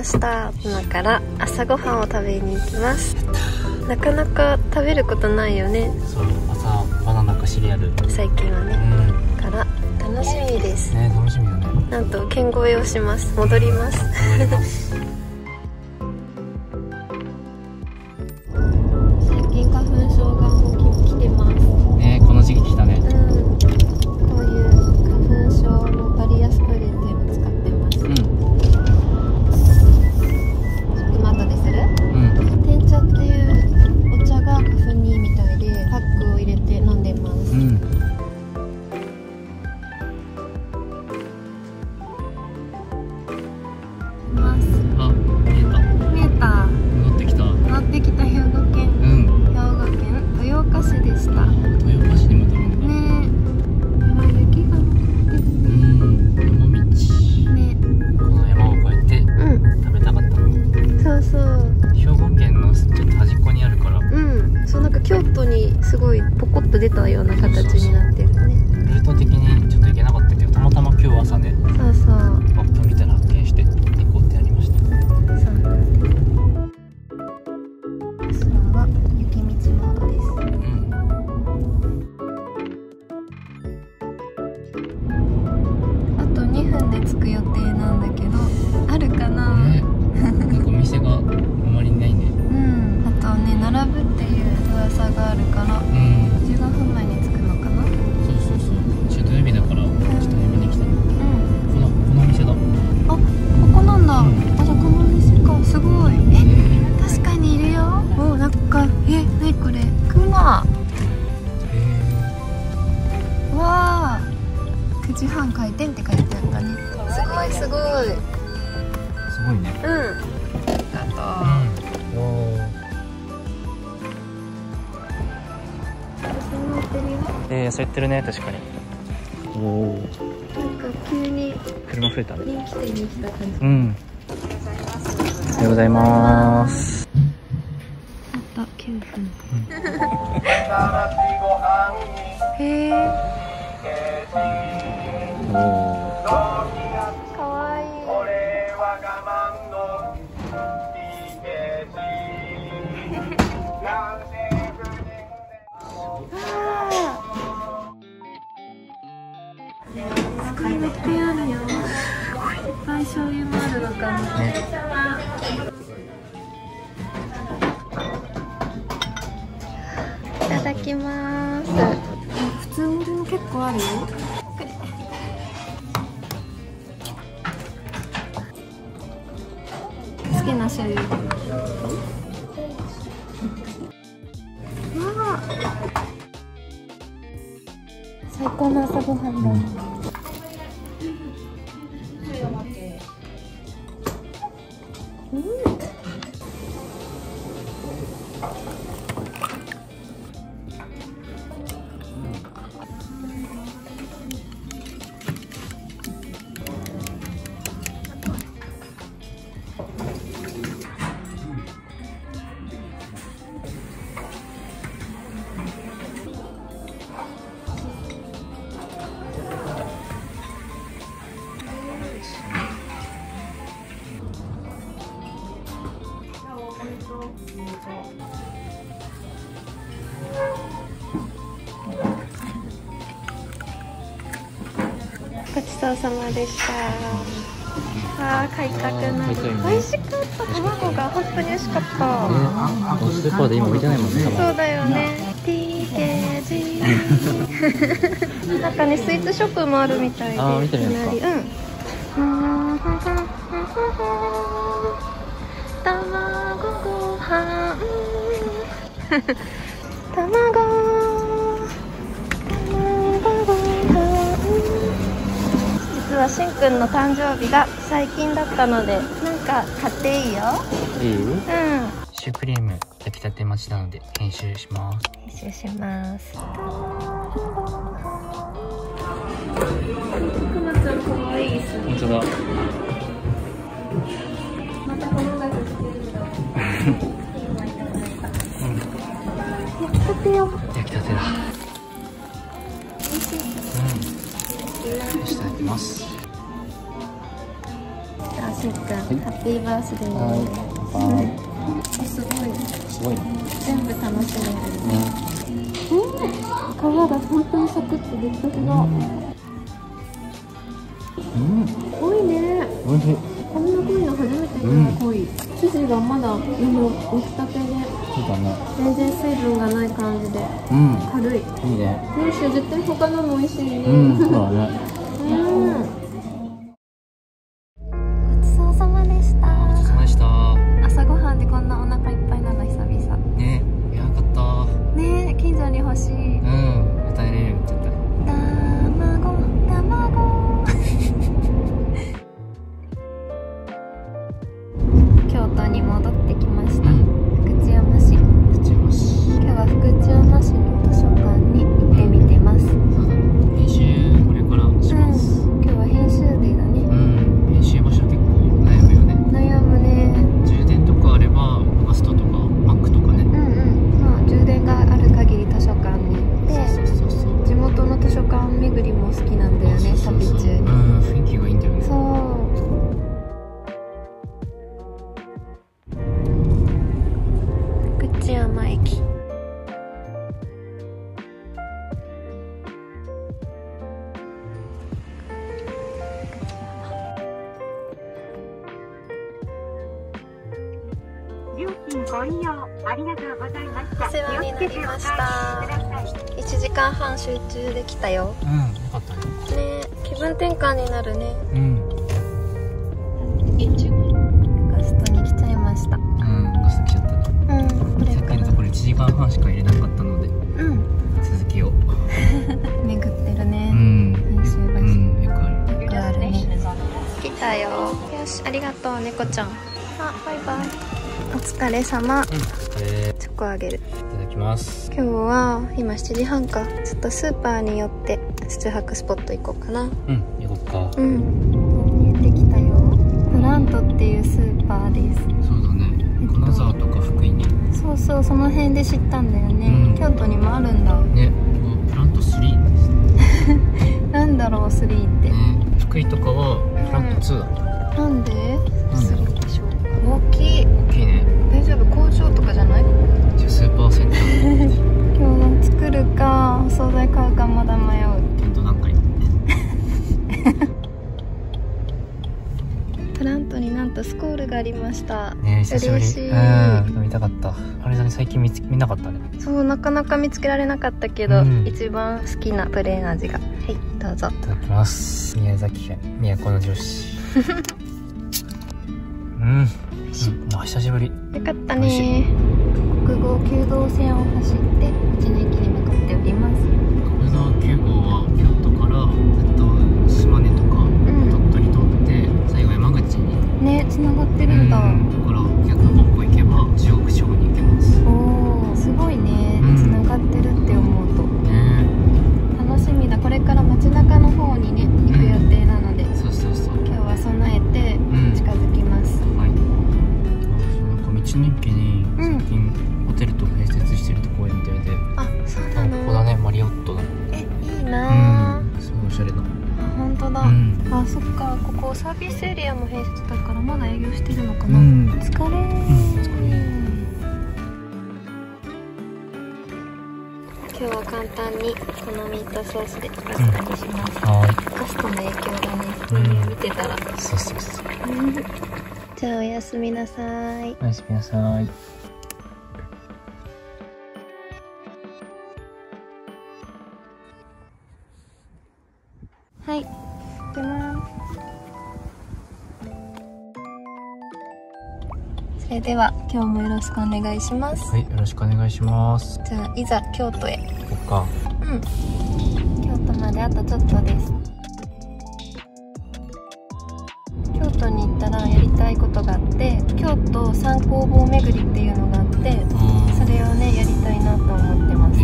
ました。今から朝ごはんを食べに行きます。なかなか食べることないよね。そう朝バナナかシリアル。最近はうねん。だから楽しみです。ね楽しみだね。なんと県越えをします。戻りますで着く予定なんだけどあるかな、ね。なんかお店があんまりないね。うん。あとね並ぶっていう噂があるからうん。15分前に着くのかな？そうそうそう。中土曜日だからちょっと早めに来たの。うん。このこのお店だ。あここなんだ、うん。あじゃあこのお店か。すごい。ええ。確かにいるよ。おなんかえ何これ？クマえ。わあ9時半開店って書いてすごいすごい。すごいね。うん。あと。うおー写真載ってるよえー、そう言ってるね確かに。おおなんか急に車増えたね。人気店に来た感じ。うん。おはようございます。あと9分。へえおお醤油もあるのかいただきます。普通に結構あるようごちそうさまでした。あー、買いたくなる。美味しかった。卵が本当に美味しかった。スーパーで今置いてないもんねそうだよね。TKG。なんかね、スイーツショップもあるみたいで。あー見てみようか隣うん。卵。実はしんくんの誕生日が最近だったのでなんか買っていいよ。いい？うん。シュークリーム焼きたて待ちなので編集します。編集します。くまちゃんかわいいっすね。本当だ。またこの中着てるんだ たてよ。焼きたてだ。うん。よしいただきますどうぞしゅうくん、ハッピーバースデー、はい。あすごい。すごい。ね全部楽しめるね。うん皮が本当にサクッとできたてだうん。濃いね。おいしい。こんな濃いの初めて見た。濃い生地がまだ今起きたてでね。全然水分がない感じでうん。軽い。いいね。店主絶対他のも美味しいね。うんそうだね。うん集中できたよ。うんよかったねね気分転換になるね。うん。ガストに来ちゃいました。うんガスト来ちゃった。ねうんこれさっきからのところ1時間半しか入れなかったのでうん。続きを。巡ってるうねん。編集場所、うんよくある。よくあるね。来たよ。よしありがとう猫ちゃん。あバイバイ。お疲れ様。うん。チョコあげる。ただきます。今日は今7時半か。ちょっとスーパーに寄って宿泊スポット行こうかな。うん。行こっか。うん。見えてきたよ。プラントっていうスーパーです。そうだね。金沢とか福井にそうそうその辺で知ったんだよね、うん。京都にもあるんだ。ね。プラント3ですね。なんだろう3って。ね。福井とかはプラント2だった。なんで？なんで？3でしょ大きい大きい工場とかじゃない？一応スーパーセンター。今日作るかお惣菜買うかまだ迷う。検討段階プラントになんとスコールがありました。ね久しぶり。嬉しい。うん飲みたかった。あれだね最近見つ見なかったね。そうなかなか見つけられなかったけど、うん。一番好きなプレーン味が。はいどうぞ。いただきます。宮崎県都城市。うん、久しぶり。よかったね。国道旧道線を走って道の駅に向かっております。国道9号は京都からずっと島根とかうん。鳥取通って最後山口に。ね繋がってるんだ、うん道の駅にうん。最近ホテルと併設してるところみたいで、あそうなあのここだねマリオットだ。えいいな。あ、うん。すごいおしゃれだ。あ本当だ、うん。あそっか。ここサービスエリアも併設だからまだ営業してるのかな、うん。お疲れ今日は簡単にこのミートソースでパスタにします、はガストの影響がねメニュー見てたら、いそうそうそうじゃあおやすみなさい。おやすみなさい。はい出ます。それでは今日もよろしくお願いします。はいよろしくお願いします。じゃあいざ京都へ。こっか。うん。京都まであとちょっとです巡りっていうのがあってそれをねやりたいなと思ってます。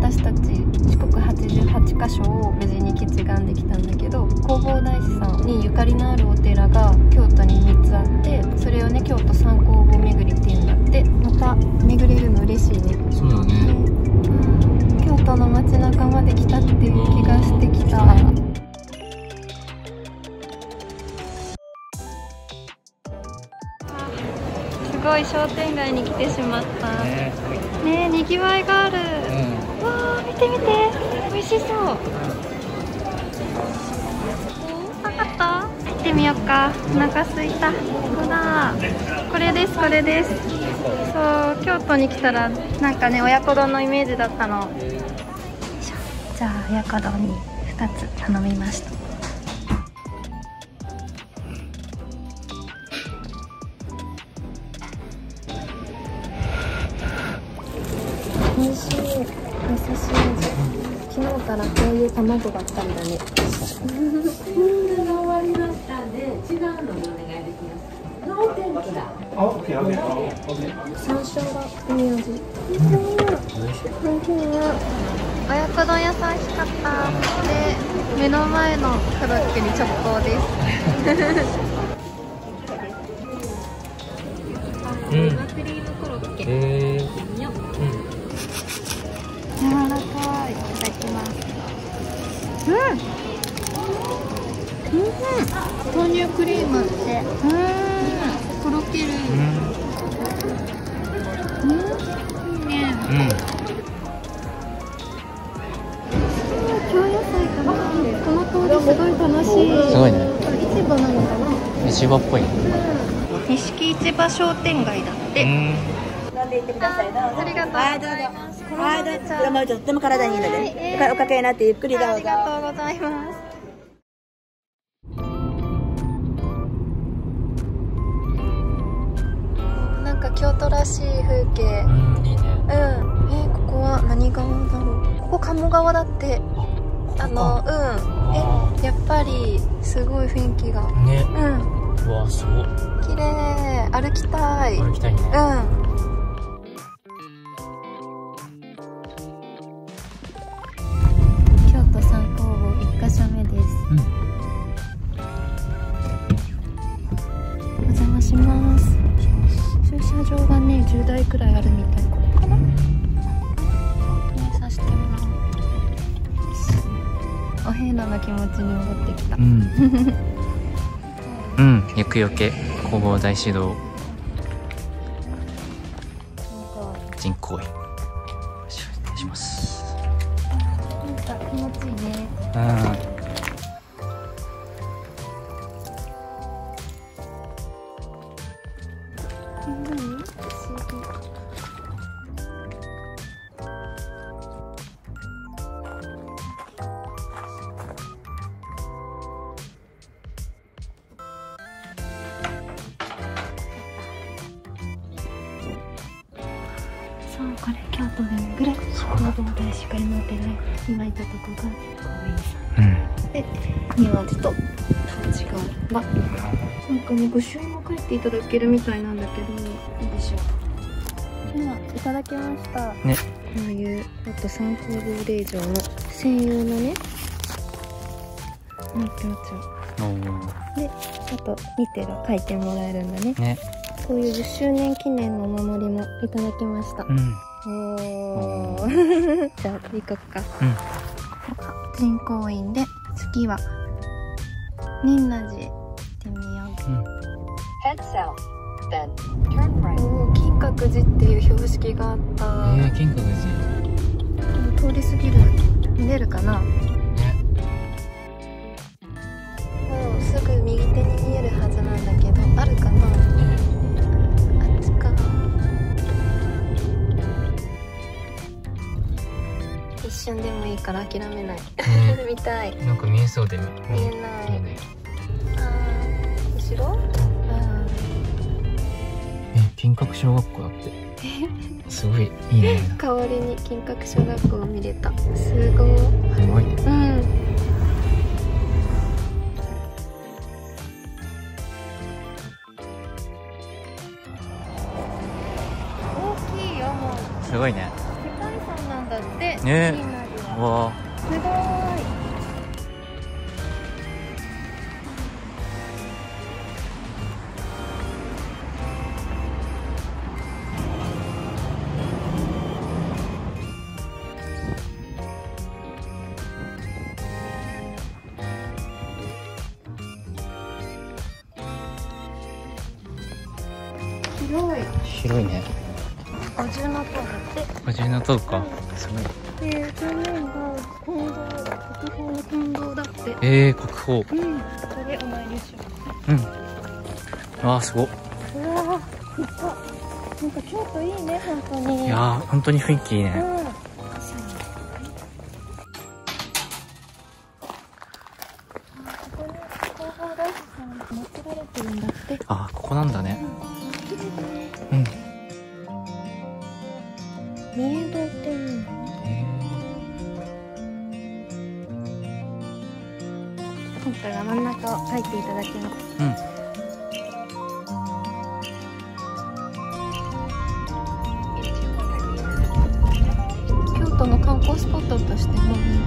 私たち四国88箇所を無事に決願できたんだけど弘法大師さんにゆかりのあるお寺が京都に3つあってそれをね京都三工房巡りっていうんだってまた巡れるの嬉しいね。そうだねい商店街に来てしまった。ね。えにぎわいがある、うん。わあ見て見て。美味しそう。分かった？行ってみようか。お腹すいた。ここだこれですこれです。そう京都に来たらなんかね親子丼のイメージだったの。じゃあ親子丼に2つ頼みました味昨日からこういう卵ばっかりだね。山椒がいい味親子丼屋さん美味しかった。で目の前のコロッケに直行ですうん生クリームコロッケへえ柔クリームってうん。とろけるうん。いいねうん。京野菜かなこの通りすごい楽しいすごいね市場なのかな市場っぽい錦市場商店街だって、うん。飲ん。でいってくださいどうぞありがとうございますぞはいどうぞ黒豆とっても体にいいので、はいおかけになってゆっくりどうぞありがとうございますか京都らしい風景。うんいいね。うん。えーここは何川だろう？ここ鴨川だって。あのうん。えやっぱりすごい雰囲気が。ね。うん。うわすごい。綺麗。歩きたい。歩きたいね。うん。京都三工房一箇所目です。うん。お邪魔します駐車場がね10台くらいあるみたい。ここかな？検査してます。お遍路の気持ちに戻ってきた。うん。うん。厄除け弘法大師堂人工院失礼します。なんか気持ちいいね。うん京都でぐらい弘法大師会のお寺今いたとこが公園さんうんで庭地と田地がなんかね御朱印も書いていただけるみたいなんだけどいいでしょう今いただきましたねこういうあと参考号令状の専用のねなんてなっちゃうであと2手が書いてもらえるんだねねこういう10周年記念のお守りもいただきましたうんおー。じゃあ行こっか。うん。人工院で次は仁和寺行ってみよう。うん。Head south then turn right. おお金閣寺っていう標識があった、えー、金閣寺。通り過ぎる見れるかな？一瞬でもいいから諦めない。見たい。なんか見えそうで見見えない。見えない。あー後ろ？あえ金閣小学校だって。すごいいいね。ー 代わりに金閣小学校を見れた。すごい。すごい。ねうん。大きいよもう。すごいね広いね。五重の塔だって。五重の塔か。すごいで正面が金堂国宝の金堂だって。えー、国宝。うん。それお参りしよう。ん。わあすご。っううわーいっぱなんか京都いいね本当に。いやー本当に雰囲気いいね。うん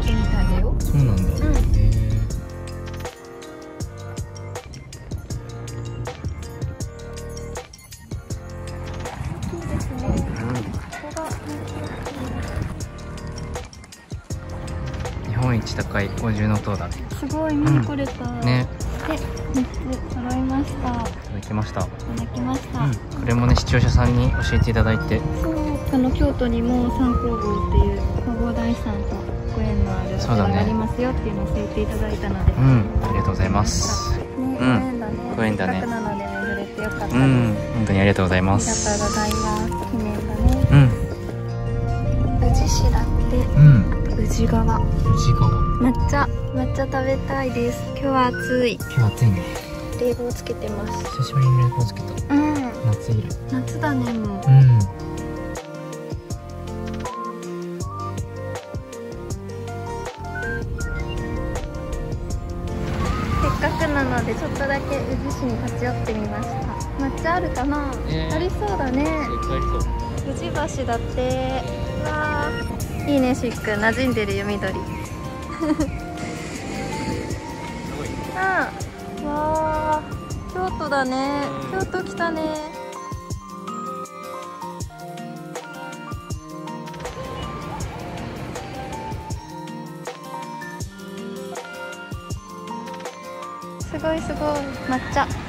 しても人気みたいだよ。そうなんだ、うん。へーいいですね日本一高い五重塔だすごい見に来れた、ね。で3つ揃いました。いいただきました。ただきました、うん。これもね視聴者さんに教えていただいて。そう。あの京都にも三工房っていう弘法大師さんとそうだね。ありますよっていうのを教えていただいたので、うんありがとうございます。ね、ご縁だね。ご縁だね。なので巡れてよかったです、うん本当にありがとうございありがとうますございます。記念だね。うん。宇治市だって。うん。宇治川。宇治川。抹茶抹茶食べたいです。今日は暑い。今日暑いね。冷房つけてます。久しぶりに冷房つけた。うん。夏いる。夏だねもう。うんそう宇治橋だって。わー。いいねしっくん馴染んでるよ緑。あーわー。京都だね。京都来たね。すごいすごい。抹茶。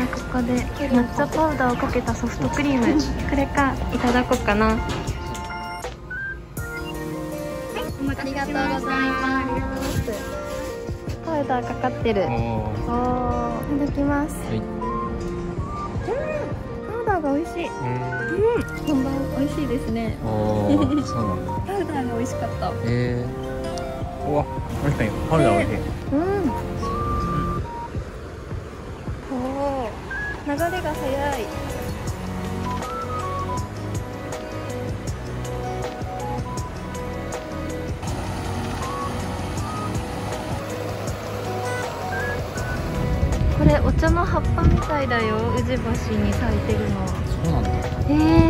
ゃあここで抹茶パウダーをかけたソフトクリーム。これかいただこうかな。ありがとうございますパウダーかかってるおいただきます。はい。パウダーが美味しい。うん。本番美味しいですね。パウダーが美味しかった。えー、うわ確かにパウダー美味しい。うんれが速い。これお茶の葉っぱみたいだよ。宇治橋に咲いてるの。そうなんだ。え。ー、